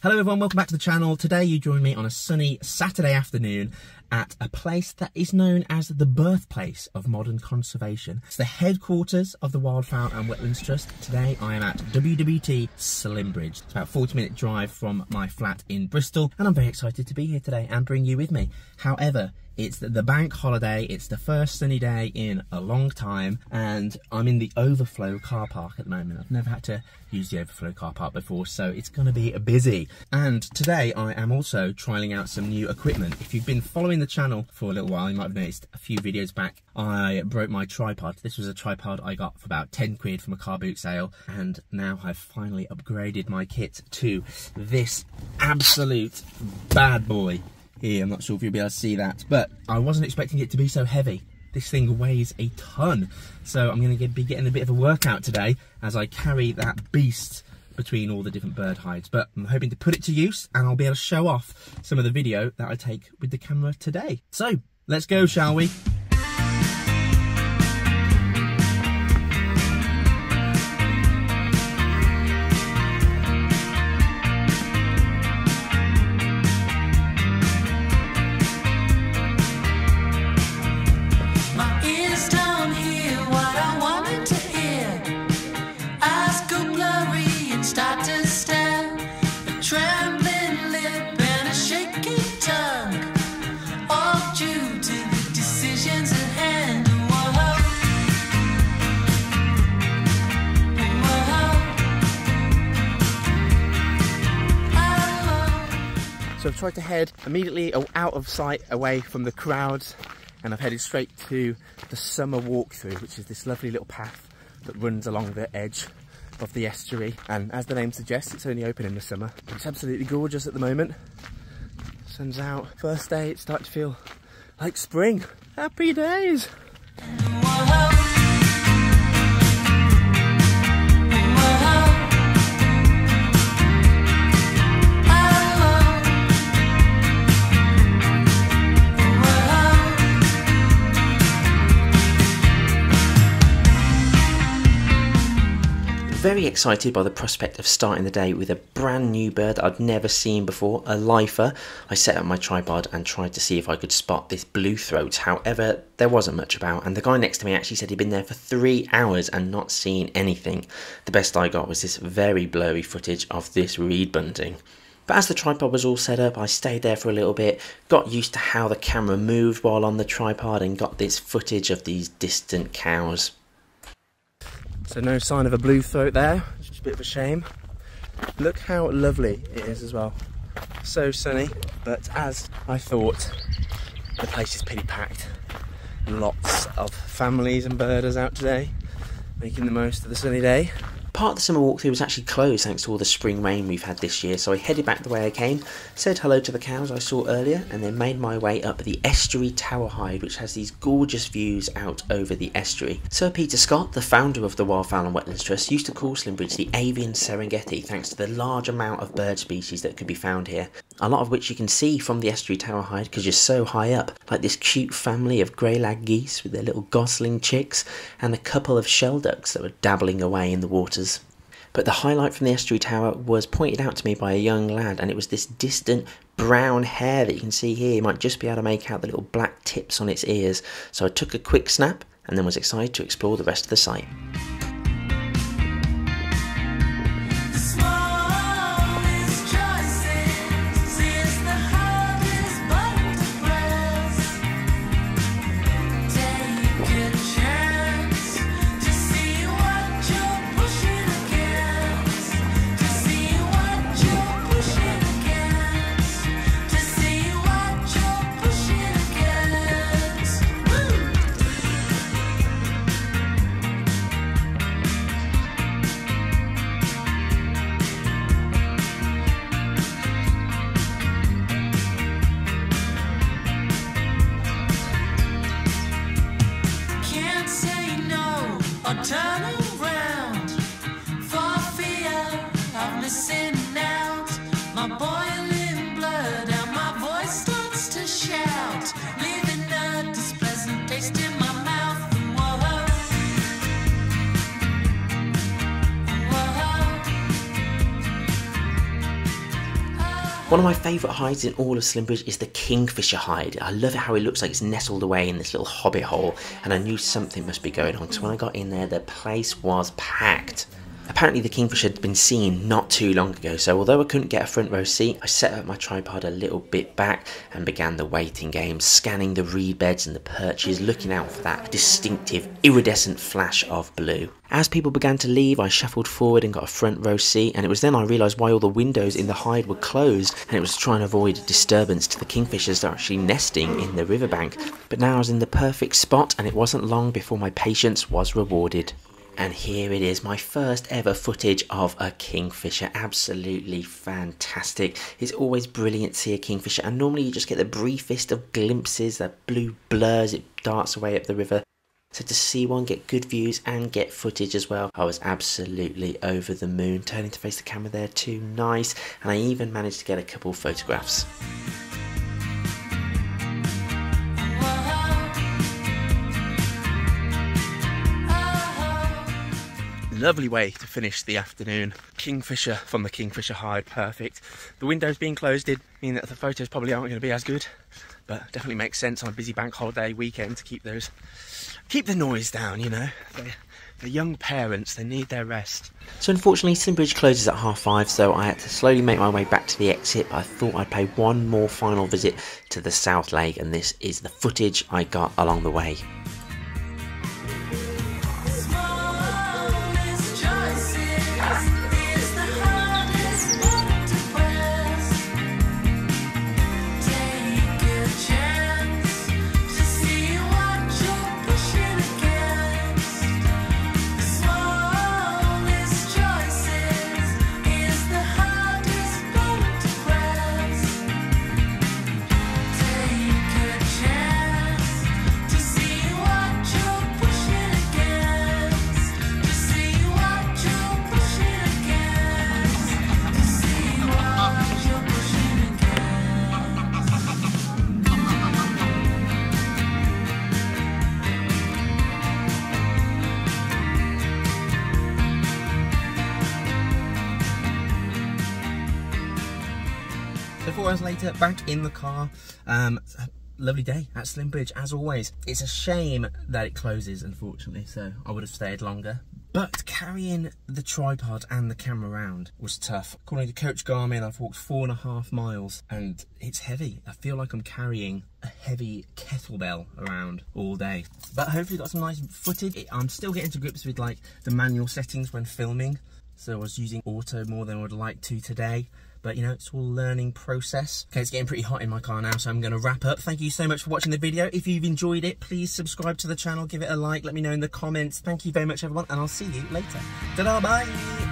Hello everyone, welcome back to the channel. Today you join me on a sunny Saturday afternoon at a place that is known as the birthplace of modern conservation. It's the headquarters of the Wildfowl and Wetlands Trust. Today I am at WWT Slimbridge. It's about a 40 minute drive from my flat in Bristol and I'm very excited to be here today and bring you with me. However, it's the bank holiday, it's the first sunny day in a long time, and I'm in the overflow car park at the moment. I've never had to use the overflow car park before, so it's gonna be busy. And today I am also trialing out some new equipment. If you've been following the channel for a little while, you might have noticed a few videos back, I broke my tripod. This was a tripod I got for about 10 quid from a car boot sale, and now I've finally upgraded my kit to this absolute bad boy here. I'm not sure if you'll be able to see that, but I wasn't expecting it to be so heavy. This thing weighs a ton. So I'm going to be getting a bit of a workout today as I carry that beast between all the different bird hides. But I'm hoping to put it to use and I'll be able to show off some of the video that I take with the camera today. So let's go, shall we? I've tried to head immediately out of sight away from the crowds and I've headed straight to the summer walkthrough, which is this lovely little path that runs along the edge of the estuary. And as the name suggests, it's only open in the summer. It's absolutely gorgeous at the moment. Sun's out. First day, it's starting to feel like spring. Happy days! Very excited by the prospect of starting the day with a brand new bird I'd never seen before, a lifer. I set up my tripod and tried to see if I could spot this blue throat. However, there wasn't much about, and the guy next to me actually said he'd been there for three hours and not seen anything. The best I got was this very blurry footage of this reed bunting. But as the tripod was all set up, I stayed there for a little bit, got used to how the camera moved while on the tripod, and got this footage of these distant cows. So no sign of a blue throat there, which is a bit of a shame. Look how lovely it is as well. So sunny, but as I thought, the place is pretty packed. Lots of families and birders out today, making the most of the sunny day part of the summer walkthrough was actually closed thanks to all the spring rain we've had this year, so I headed back the way I came, said hello to the cows I saw earlier, and then made my way up the Estuary Tower Hide, which has these gorgeous views out over the estuary. Sir Peter Scott, the founder of the Wildfowl and Wetlands Trust, used to call Slimbridge the avian Serengeti thanks to the large amount of bird species that could be found here, a lot of which you can see from the Estuary Tower Hide because you're so high up, like this cute family of grey lag geese with their little gosling chicks, and a couple of shelducks that were dabbling away in the waters but the highlight from the estuary tower was pointed out to me by a young lad, and it was this distant brown hare that you can see here. You might just be able to make out the little black tips on its ears. So I took a quick snap and then was excited to explore the rest of the site. One of my favourite hides in all of Slimbridge is the Kingfisher hide. I love it how it looks like it's nestled away in this little hobbit hole and I knew something must be going on because when I got in there the place was packed. Apparently the Kingfisher had been seen not too long ago, so although I couldn't get a front row seat, I set up my tripod a little bit back and began the waiting game, scanning the reed beds and the perches, looking out for that distinctive iridescent flash of blue. As people began to leave, I shuffled forward and got a front row seat, and it was then I realised why all the windows in the hide were closed, and it was trying to avoid disturbance to the kingfishers that are actually nesting in the riverbank. But now I was in the perfect spot, and it wasn't long before my patience was rewarded. And here it is, my first ever footage of a kingfisher. Absolutely fantastic. It's always brilliant to see a kingfisher, and normally you just get the briefest of glimpses, that blue blurs, it darts away up the river. So to see one get good views and get footage as well, I was absolutely over the moon. Turning to face the camera there too, nice. And I even managed to get a couple photographs. Lovely way to finish the afternoon. Kingfisher from the Kingfisher hide, perfect. The windows being closed did mean that the photos probably aren't going to be as good, but definitely makes sense on a busy bank holiday weekend to keep those, keep the noise down, you know. They're, they're young parents, they need their rest. So unfortunately, Slimbridge closes at half five, so I had to slowly make my way back to the exit, I thought I'd pay one more final visit to the South Lake, and this is the footage I got along the way. Hours later, back in the car. Um, lovely day at Slimbridge, as always. It's a shame that it closes, unfortunately, so I would have stayed longer. But carrying the tripod and the camera around was tough. According to Coach Garmin, I've walked four and a half miles and it's heavy. I feel like I'm carrying a heavy kettlebell around all day. But hopefully got some nice footage. I'm still getting to grips with like the manual settings when filming. So I was using auto more than I would like to today but you know it's all learning process. Okay it's getting pretty hot in my car now so i'm to wrap up. Thank you so much for watching the video. If you've enjoyed it please subscribe to the channel give it a like let me know in the comments. Thank you very much everyone and i'll see you later. Ta bye